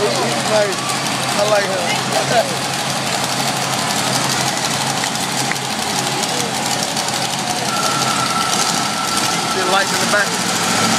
he's nice. I like him. Get lights in the back.